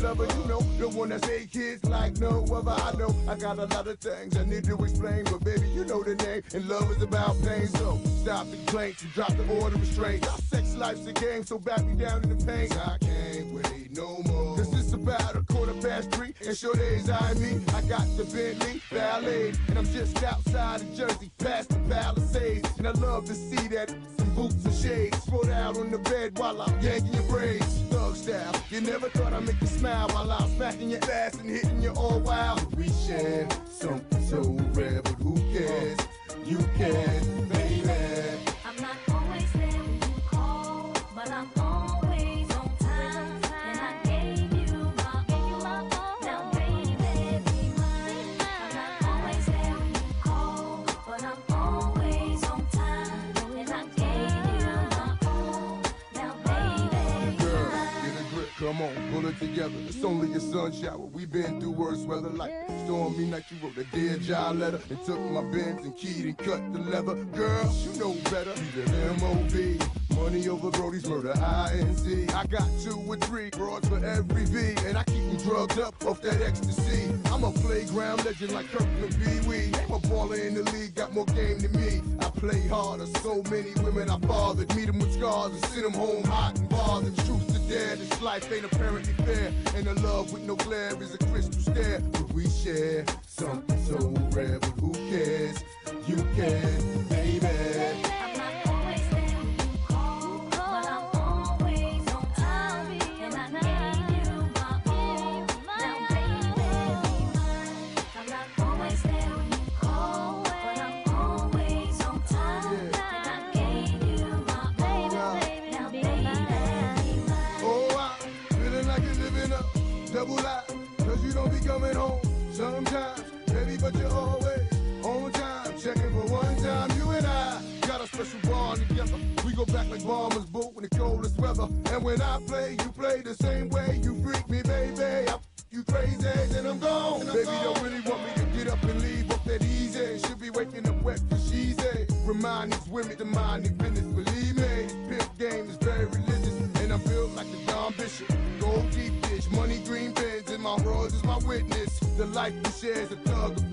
lover, you know, the one that say kids like no other. I know I got a lot of things I need to explain, but baby, you know the name, and love is about pain. So stop the complaints and drop the order of restraint. Our sex life's a game, so back me down in the pain. I can't wait no more. Cause it's about a quarter past three, and sure days I me. I got the Bentley Ballet, and I'm just outside of Jersey, past the Palisades. And I love to see that boots and shades spread out on the bed while I'm yanking your braids. Thug style, you never thought I'd make you smile while I'm smacking your ass and hitting you all wild. We share something so rare, but who cares? You can, come on, pull it together. It's only a sun shower. we been through worse weather like stormy night. You wrote a dear John letter and took my Benz and keyed and cut the leather. Girl, you know better. Keep it M.O.B. Money over Brody's murder, I-N-C. I got two or three broads for every V, and I keep them drugged up off that ecstasy. I'm a playground legend like Kirkland Pee Wee. I'm a baller in the league, got more game than me. I play harder, so many women I bothered. Meet them with scars and send them home hot and bothered. Truth to dare, this life ain't apparently fair. And the love with no glare is a crystal stare. But we share something so rare, but who cares? You can, baby. Sometimes, baby, but you're always on time, checking for one time, you and I got a special bond together, we go back like bombers boot in the coldest weather, and when I play, you play the same way, you freak me, baby, I f- you crazy, then I'm gone, And baby, don't really want me to get up and leave off that easy, should be waking up wet cause she's a, remind these women to mind their business, believe me, pimp game is very religious, and I'm built like a Don Bishop. Gold deep dish, money green Benz, and my royals is my witness. The life we share is a thug